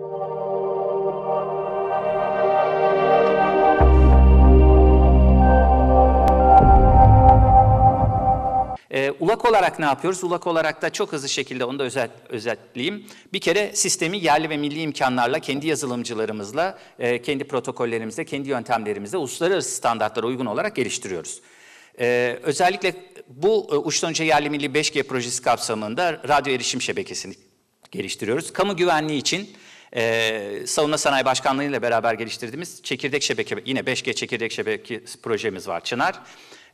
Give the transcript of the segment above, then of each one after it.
Ee, ULAK olarak ne yapıyoruz? ULAK olarak da çok hızlı şekilde onu da özet, özetleyeyim. Bir kere sistemi yerli ve milli imkanlarla, kendi yazılımcılarımızla, e, kendi protokollerimizle, kendi yöntemlerimizle uluslararası standartlara uygun olarak geliştiriyoruz. Ee, özellikle bu e, uçtan önce yerli milli 5G projesi kapsamında radyo erişim şebekesini geliştiriyoruz. Kamu güvenliği için e, Savunma Sanayi Başkanlığı ile beraber geliştirdiğimiz çekirdek şebeke, yine 5G çekirdek şebeke projemiz var Çınar.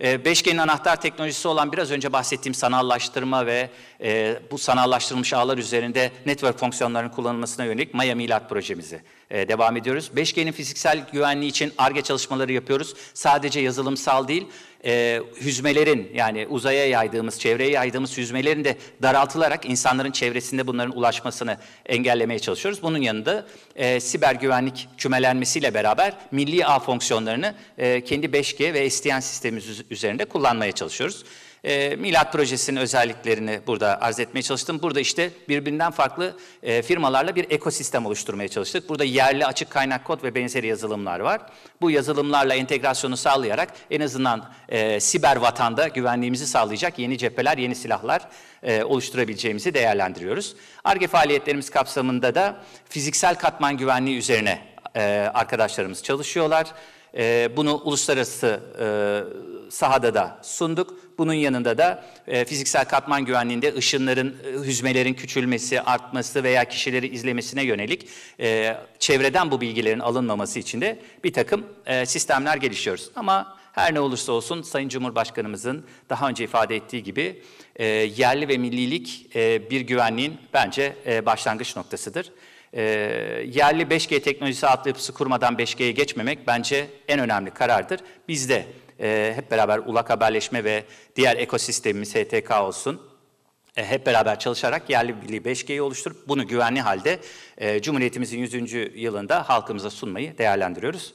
E, 5G'nin anahtar teknolojisi olan biraz önce bahsettiğim sanallaştırma ve e, bu sanallaştırılmış ağlar üzerinde network fonksiyonlarının kullanılmasına yönelik Maya Milat projemizi e, devam ediyoruz. 5G'nin fiziksel güvenliği için ARGE çalışmaları yapıyoruz. Sadece yazılımsal değil, e, hüzmelerin yani uzaya yaydığımız, çevreye yaydığımız hüzmelerin de daraltılarak insanların çevresinde bunların ulaşmasını engellemeye çalışıyoruz. Bunun yanında e, siber güvenlik kümelenmesiyle beraber milli ağ fonksiyonlarını e, kendi 5G ve SDN sistemimiz üzerinde kullanmaya çalışıyoruz. E, Milat projesinin özelliklerini burada arz etmeye çalıştım. Burada işte birbirinden farklı e, firmalarla bir ekosistem oluşturmaya çalıştık. Burada yerli açık kaynak kod ve benzeri yazılımlar var. Bu yazılımlarla entegrasyonu sağlayarak en azından e, siber vatanda güvenliğimizi sağlayacak yeni cepheler, yeni silahlar e, oluşturabileceğimizi değerlendiriyoruz. ARGE faaliyetlerimiz kapsamında da fiziksel katman güvenliği üzerine e, arkadaşlarımız çalışıyorlar. E, bunu uluslararası e, sahada da sunduk. Bunun yanında da e, fiziksel katman güvenliğinde ışınların, e, hüzmelerin küçülmesi, artması veya kişileri izlemesine yönelik e, çevreden bu bilgilerin alınmaması için de bir takım e, sistemler geliştiriyoruz. Ama her ne olursa olsun Sayın Cumhurbaşkanımızın daha önce ifade ettiği gibi e, yerli ve millilik e, bir güvenliğin bence e, başlangıç noktasıdır. E, yerli 5G teknolojisi adlı yapısı kurmadan 5G'ye geçmemek bence en önemli karardır. Biz de e, hep beraber ulak haberleşme ve diğer ekosistemimiz HTK olsun e, hep beraber çalışarak yerli milli 5G'yi oluşturup bunu güvenli halde e, Cumhuriyetimizin 100. yılında halkımıza sunmayı değerlendiriyoruz.